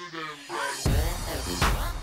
to them, bro.